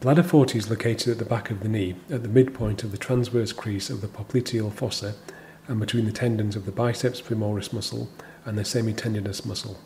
Bladder 40 is located at the back of the knee, at the midpoint of the transverse crease of the popliteal fossa and between the tendons of the biceps femoris muscle and the semitendinous muscle.